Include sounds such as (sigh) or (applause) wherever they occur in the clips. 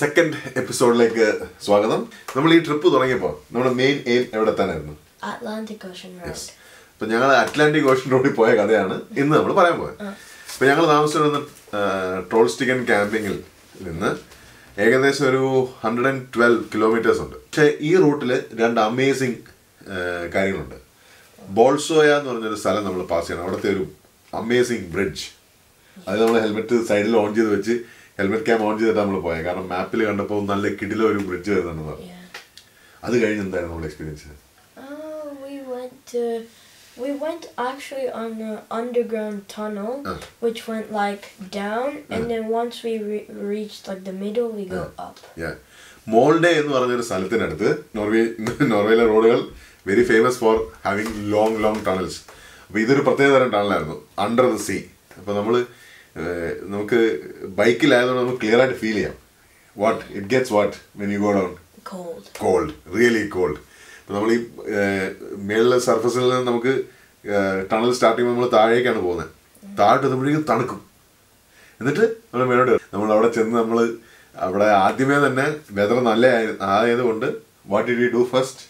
Second എപ്പിസോഡിലേക്ക് സ്വാഗതം. നമ്മൾ ഈ ട്രിപ്പ് തുടങ്ങിയപ്പോൾ നമ്മുടെ മെയിൻ എയിം എവിടെ തന്നെയായിരുന്നു Atlantic ഓഷൻ റോഡ് അപ്പൊ ഞങ്ങൾ അറ്റ്ലാന്റിക് ഓഷൻ റോഡിൽ പോയ കഥയാണ് ഇന്ന് നമ്മൾ പറയാൻ പോയത് അപ്പൊ ഞങ്ങൾ താമസിച്ചിരുന്ന ട്രോൾസ്റ്റിക്കൻ ക്യാമ്പിങ്ങിൽ നിന്ന് ഏകദേശം ഒരു ഹൺഡ്രഡ് ആൻഡ് ട്വൽവ് കിലോമീറ്റേഴ്സ് ഉണ്ട്. പക്ഷേ ഈ റൂട്ടിൽ രണ്ട് അമേസിങ് കാര്യങ്ങളുണ്ട്. ബോൾസോയ എന്ന് പറഞ്ഞൊരു സ്ഥലം നമ്മൾ പാസ് ചെയ്യണം. അവിടുത്തെ ഒരു അമേസിങ് ബ്രിഡ്ജ് അത് നമ്മൾ ഹെൽമെറ്റ് സൈഡിൽ ഓൺ ചെയ്ത് വെച്ച് ഹെൽമെറ്റ് ക്യാം ഓൺ ചെയ്തിട്ട് നമ്മൾ പോയത് കാരണം മാപ്പിൽ കണ്ടപ്പോൾ നല്ല കിടില ഒരു ബ്രിഡ്ജ് വരുന്നുണ്ടെന്ന് പറഞ്ഞു. അത് കഴിഞ്ഞ് എന്തായിരുന്നു നമ്മുടെ experience Oh, we went actually on an underground tunnel, Uh. which went like down, uh. and then once we re- reached like the middle, we go up. Yeah, Molde എന്ന് പറഞ്ഞൊരു സ്ഥലത്തിനടുത്ത് നോർവേ നോർവേയിലെ റോഡുകൾ very famous for having long long tunnels അപ്പോൾ ഇതൊരു പ്രത്യേക തരം ടണലായിരുന്നു under the sea അപ്പോൾ നമ്മൾ നമുക്ക് ബൈക്കിലായതുകൊണ്ട് നമുക്ക് ക്ലിയർ ആയിട്ട് ഫീൽ ചെയ്യാം. What it gets what when you go down. Cold really cold ഇപ്പം നമ്മൾ ഈ മേളിലെ സർഫസിൽ നിന്ന് നമുക്ക് ടണൽ സ്റ്റാർട്ട് ചെയ്യുമ്പോൾ നമ്മൾ താഴേക്കാണ് പോകുന്നത്. താഴോട്ട് എത്തുമ്പോഴേക്കും തണുക്കും. എന്നിട്ട് നമ്മൾ മേലോട്ട് നമ്മൾ അവിടെ ചെന്ന് നമ്മൾ അവിടെ ആദ്യമേ തന്നെ വെതർ നല്ല ആയ- ആയതുകൊണ്ട് what did you do first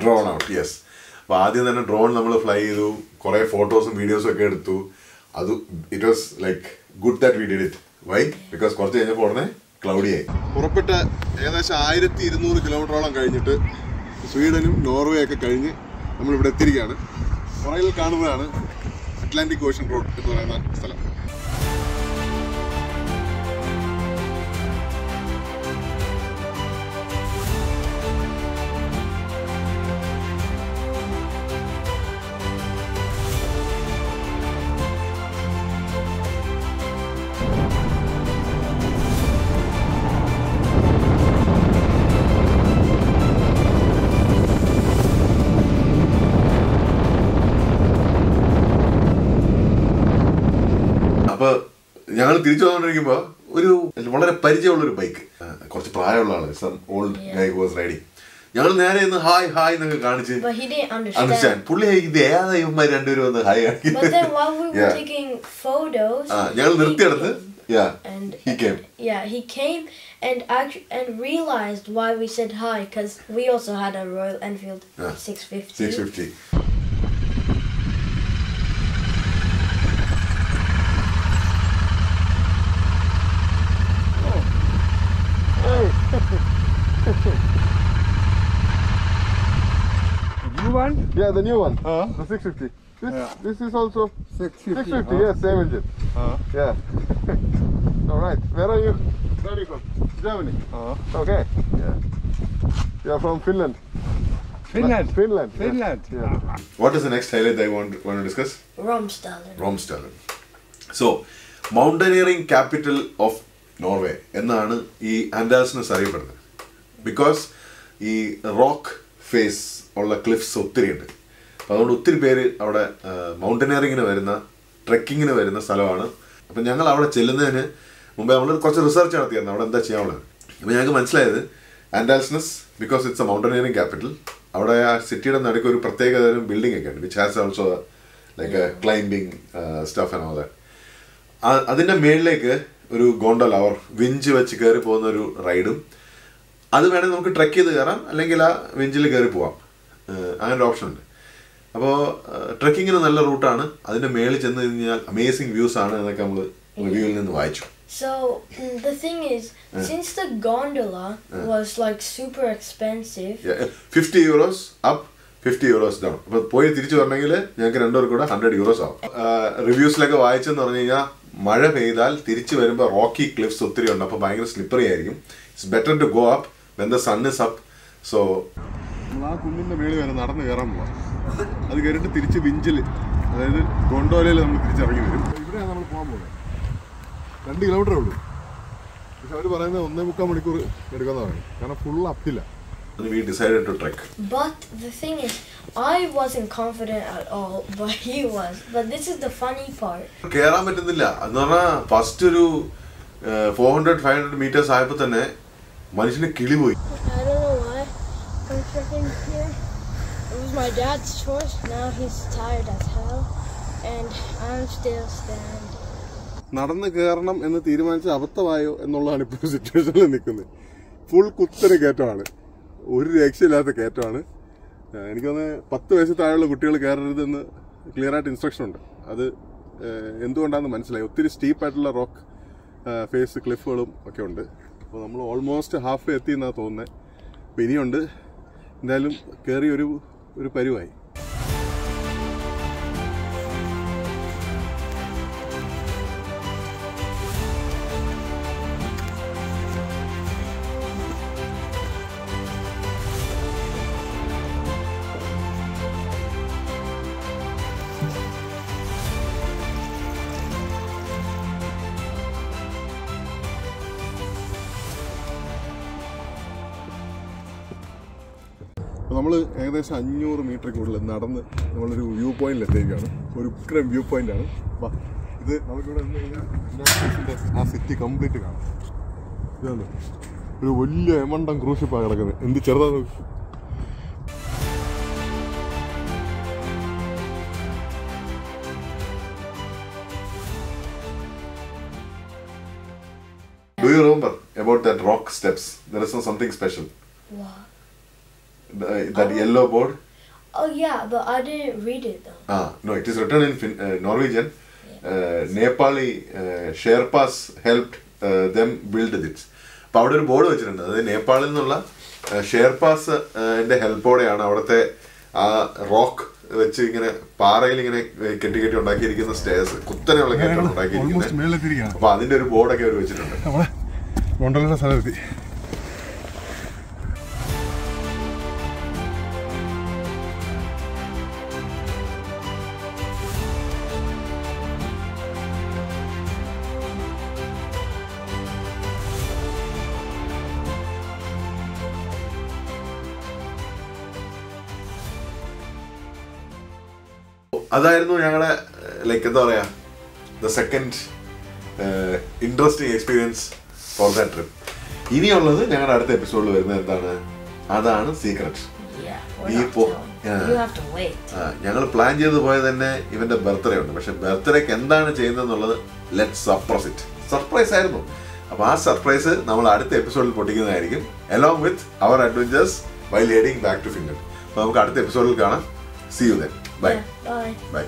drone out yes അപ്പോൾ ആദ്യം തന്നെ ഡ്രോൺ നമ്മൾ ഫ്ലൈ ചെയ്തു. കുറേ ഫോട്ടോസും വീഡിയോസും ഒക്കെ എടുത്തു. അത് it was like good that we did it why because കുറച്ച് കഴിഞ്ഞപ്പോൾ ഉടനെ ആയി. പുറപ്പെട്ട് ഏകദേശം ആയിരത്തി ഇരുന്നൂറ് കിലോമീറ്ററോളം കഴിഞ്ഞിട്ട് സ്വീഡനും നോർവേ ഒക്കെ കഴിഞ്ഞ് നമ്മൾ ഇവിടെ എത്തിയിരിക്കുകയാണ്. പുറകിൽ കാണുന്നതാണ് അറ്റ്ലാന്റിക് ഓഷൻ റോഡ് എന്ന് പറയുന്ന സ്ഥലം. ഞങ്ങൾ തിരിച്ചു വന്നോണ്ടിരിക്കുമ്പോ ഒരു വളരെ പരിചയമുള്ള ഒരു ബൈക്ക്. കുറച്ച് പ്രായമുള്ള ആൾ some old guy was riding ഞങ്ങൾ നേരെ ഇന്ന് ഹായ് ഹായ് എന്നൊക്കെ കാണിച്ച് അനുഷ്ഠാൻ പുള്ളി ഇത് ഏതാ ഇവന്മാര് രണ്ടുപേരും വന്ന് ഹായ് (laughs) ഞങ്ങൾ നിർത്തിയെടുത്ത് Yeah. Yeah, the new one. Uh, The 650. This, Yeah. this is also 650. 650, yes, same engine. Uh, Yeah. (laughs) All right. Where are you? Where are you from? Germany. uh, Okay. Yeah. You are from Finland. Finland. Finland. yeah. Finland. Yeah. What is the next highlight I want, want to discuss? Romsdalen. Romsdalen so mountaineering capital of Norway എന്നാണ് ഈ ആൻഡാസിനസ് അറിയപ്പെടുന്നത് because ഈ rock face ഉള്ള cliffs ഒത്തിരി ഉണ്ട് അപ്പോൾ അതുകൊണ്ട് ഒത്തിരി പേര് അവിടെ മൗണ്ടനിയറിങ്ങിന് വരുന്ന ട്രെക്കിങ്ങിന് വരുന്ന സ്ഥലമാണ്. അപ്പം ഞങ്ങൾ അവിടെ ചെല്ലുന്നതിന് മുമ്പേ നമ്മൾ കുറച്ച് റിസർച്ച് നടത്തിയായിരുന്നു അവിടെ എന്താ ചെയ്യാനുള്ളത്? അപ്പോൾ ഞങ്ങൾക്ക് മനസ്സിലായത് Andalsnes because it's a mountaineering capital അവിടെ ആ സിറ്റിയുടെ നടുക്ക് ഒരു പ്രത്യേക തരം ബിൽഡിംഗ് ഒക്കെ ഉണ്ട് which has also like climbing stuff and all that അതിന്റെ മേളിലേക്ക് ഒരു ഗോണ്ടൽ അവർ വിഞ്ച് വെച്ച് കയറി പോകുന്ന ഒരു റൈഡും അത് വേണമെങ്കിൽ നമുക്ക് ട്രെക്ക് ചെയ്ത് കയറാം അല്ലെങ്കിൽ ആ വെഞ്ചിൽ കയറി പോവാം. അങ്ങനെ ഒരു ഓപ്ഷൻ ഉണ്ട്. അപ്പോൾ ട്രെക്കിങ്ങിന് നല്ല റൂട്ടാണ് അതിന്റെ മേളിൽ ചെന്ന് കഴിഞ്ഞാൽ അമേസിങ് വ്യൂസ് ആണ് എന്നൊക്കെ നമ്മൾ റിവ്യൂവിൽ നിന്ന് വായിച്ചു. So mm, the thing is, since the gondola was like super expensive, yeah, fifty euros up fifty euros down അപ്പോൾ പോയി തിരിച്ചു വരണമെങ്കിൽ ഞങ്ങൾക്ക് രണ്ടുപേർക്കും കൂടെ ഹൺഡ്രഡ് യൂറോസ് ആവും. റിവ്യൂസിലൊക്കെ വായിച്ചെന്ന് പറഞ്ഞു കഴിഞ്ഞാൽ മഴ പെയ്താൽ തിരിച്ചു വരുമ്പോൾ റോക്കി ക്ലിഫ്സ് ഒത്തിരി ഉണ്ട്. അപ്പോൾ ഭയങ്കര സ്ലിപ്പറി ആയിരിക്കും. It's better to go up when the sun is up so നമ്മൾ ആ കുന്നിന്റെ മേളിൽ വരെ നടന്ന് കയറാൻ പോവാം. അത് കയറിയിട്ട് തിരിച്ച് വിഞ്ചിൽ അതായത് ഗോണ്ടോലയിൽ നമ്മൾ തിരിച്ചിറങ്ങി വരും. ഇവിടെയാണ് നമ്മൾ പോകാൻ പോകുന്നത് രണ്ട് കിലോമീറ്ററേ ഉള്ളൂ. പക്ഷെ അവർ പറയുന്നത് ഒന്നേ മുക്കാൽ മണിക്കൂർ എടുക്കാന്ന് പറയും കാരണം ഫുൾ അപ്പില്ല we decided to trek but the thing is, I wasn't confident at all, (laughs) but he was. But this is the funny part. കയറാൻ പറ്റുന്നില്ല. എന്ന് പറഞ്ഞാൽ ഫസ്റ്റ് ഒരു four hundred five hundred metres ആയപ്പോൾ തന്നെ മനുഷ്യന് കിളി പോയി. I don't know why. I'm trekking here. It was my dad's choice. Now he's tired as hell, and I'm still standing. നടന്ന് കയറണം എന്ന് തീരുമാനിച്ച അബദ്ധമായോ എന്നുള്ളതാണ് ഇപ്പോൾ സിറ്റുവേഷനിൽ നിൽക്കുന്നത്. ഫുൾ കുത്തനെ കയറ്റമാണ്. ഒരു രക്ഷയില്ലാത്ത കയറ്റമാണ്. എനിക്കൊന്ന് എനിക്ക് തോന്നുന്നത് പത്ത് വയസ്സ് താഴെയുള്ള കുട്ടികൾ കയറരുതെന്ന് ക്ലിയർ ആയിട്ട് ഇൻസ്ട്രക്ഷൻ ഉണ്ട്. അത് എന്തുകൊണ്ടാണെന്ന് മനസ്സിലായി. ഒത്തിരി സ്റ്റീപ്പായിട്ടുള്ള റോക്ക് ഫേസ് ക്ലിഫുകളും ഒക്കെ ഉണ്ട്. അപ്പോൾ നമ്മൾ ഓൾമോസ്റ്റ് ഹാഫ് വേ എത്തി എന്നാണ് തോന്നുന്നത്. അപ്പോൾ ഇനിയുണ്ട്. എന്തായാലും കയറി ഒരു ഒരു പരുവായി. അപ്പോൾ നമ്മൾ ഏകദേശം അഞ്ഞൂറ് മീറ്റർ കൂടുതൽ നടന്ന് നമ്മളൊരു വ്യൂ പോയിന്റിൽ എത്തിയിരിക്കുകയാണ് ഒരു ഉഗ്രം വ്യൂ പോയിന്റാണ് വാ ഇത് നമുക്കിവിടെ നിന്ന് ആ സിറ്റി കംപ്ലീറ്റ് കാണാം ഇതാണ് ഒരു വലിയ എമണ്ടം ക്രൂശിപ്പാണ് കിടക്കുന്നത് എന്ത് ചെറുതാണ് Do you remember about that rock steps? There is something special. What? The- that yellow board. Oh yeah, but I didn't read it though. Ah, no, it is written in fin- uh, Norwegian. Yeah. Uh, Nepali uh, Sherpas helped uh, them build this. അപ്പൊ അവിടെ ഒരു board വെച്ചിട്ടുണ്ട് അത് നേപ്പാളിൽ നിന്നുള്ള ഷെയർപാസ് എന്റെ ഹെൽപ്പോടെയാണ് അവിടുത്തെ ആ റോക്ക് വെച്ച് ഇങ്ങനെ പാറയിൽ ഇങ്ങനെ കെട്ടി കെട്ടി ഉണ്ടാക്കിയിരിക്കുന്ന സ്റ്റേഴ്സ് കുത്തനെയുള്ള ഓൾമോസ്റ്റ് ഉണ്ടാക്കിയിരിക്കുന്നത് മേളിലെത്തിയിരിക്കുകയാണ് അപ്പൊ അതിന്റെ ഒരു ബോർഡൊക്കെ അവർ വെച്ചിട്ടുണ്ട് നമ്മളെ ഗോണ്ടലിന്റെ അതായിരുന്നു ഞങ്ങളെ ലൈക്ക് എന്താ പറയാ the second interesting experience for the trip ഇനിയുള്ളത് ഞങ്ങളുടെ അടുത്ത എപ്പിസോഡിൽ വരുന്നത് എന്താണ്? അതാണ് സീക്രട്ട് ഈ. ഞങ്ങൾ പ്ലാൻ ചെയ്ത് പോയത് തന്നെ ഇവന്റെ ബർത്ത്ഡേ ഉണ്ട്. പക്ഷെ ബർത്ത്ഡേക്ക് എന്താണ് ചെയ്യുന്നതെന്നുള്ളത് ലെറ്റ് സർപ്രൈസ് ഇറ്റ് സർപ്രൈസ് ആയിരുന്നു. അപ്പൊ ആ സർപ്രൈസ് നമ്മൾ അടുത്ത എപ്പിസോഡിൽ പൊട്ടിക്കുന്നതായിരിക്കും along with our adventures why lading back to finger അപ്പൊ നമുക്ക് അടുത്ത എപ്പിസോഡിൽ കാണാം. See you then Bye. Yeah, bye. Bye.